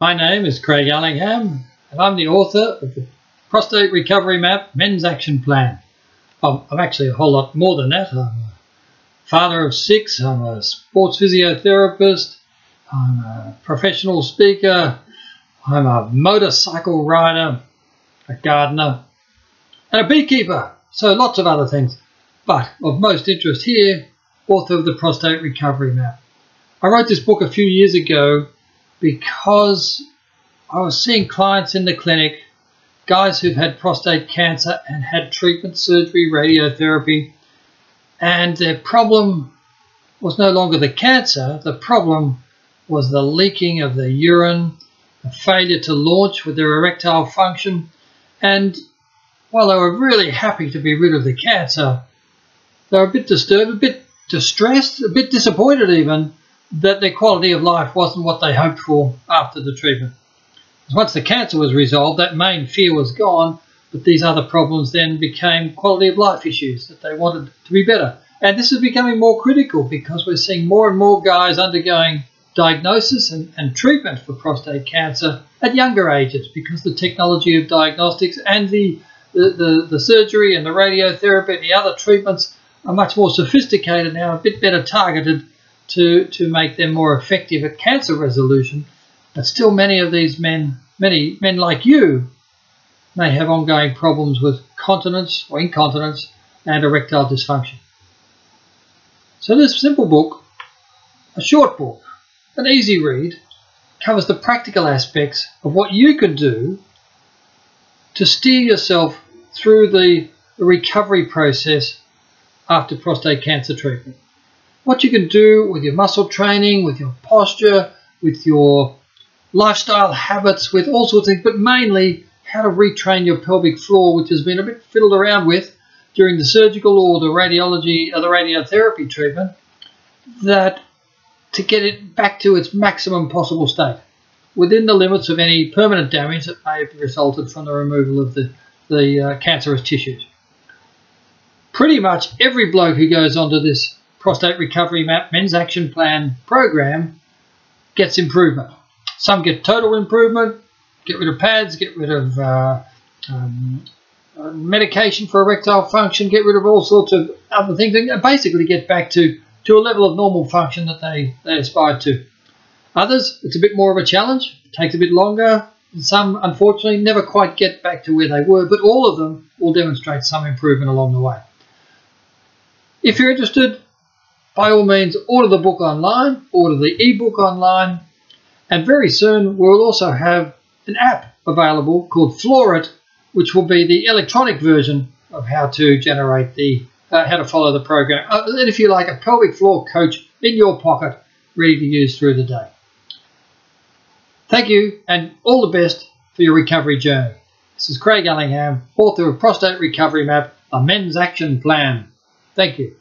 My name is Craig Allingham, and I'm the author of the Prostate Recovery Map Men's Action Plan. I'm, I'm actually a whole lot more than that. I'm a father of six, I'm a sports physiotherapist, I'm a professional speaker, I'm a motorcycle rider, a gardener, and a beekeeper. So lots of other things. But of most interest here, author of the Prostate Recovery Map. I wrote this book a few years ago because I was seeing clients in the clinic, guys who've had prostate cancer and had treatment, surgery, radiotherapy, and their problem was no longer the cancer, the problem was the leaking of the urine, the failure to launch with their erectile function, and while they were really happy to be rid of the cancer, they were a bit disturbed, a bit distressed, a bit disappointed even that their quality of life wasn't what they hoped for after the treatment. Once the cancer was resolved, that main fear was gone, but these other problems then became quality of life issues that they wanted to be better. And this is becoming more critical because we're seeing more and more guys undergoing diagnosis and, and treatment for prostate cancer at younger ages because the technology of diagnostics and the, the, the, the surgery and the radiotherapy and the other treatments are much more sophisticated now, a bit better targeted to, to make them more effective at cancer resolution. But still many of these men, many men like you, may have ongoing problems with continence or incontinence and erectile dysfunction. So this simple book, a short book, an easy read, covers the practical aspects of what you can do to steer yourself through the recovery process after prostate cancer treatment what you can do with your muscle training, with your posture, with your lifestyle habits, with all sorts of things, but mainly how to retrain your pelvic floor, which has been a bit fiddled around with during the surgical or the radiology or the radiotherapy treatment, that to get it back to its maximum possible state within the limits of any permanent damage that may have resulted from the removal of the, the uh, cancerous tissues. Pretty much every bloke who goes onto this prostate recovery map men's action plan program gets improvement. Some get total improvement, get rid of pads, get rid of uh, um, uh, medication for erectile function, get rid of all sorts of other things, and basically get back to, to a level of normal function that they, they aspire to. Others, it's a bit more of a challenge, takes a bit longer. Some, unfortunately, never quite get back to where they were, but all of them will demonstrate some improvement along the way. If you're interested, by all means, order the book online, order the ebook online, and very soon we'll also have an app available called Floorit, which will be the electronic version of how to generate the, uh, how to follow the program. Uh, and if you like, a pelvic floor coach in your pocket, ready to use through the day. Thank you, and all the best for your recovery journey. This is Craig Allingham, author of Prostate Recovery Map, a men's action plan. Thank you.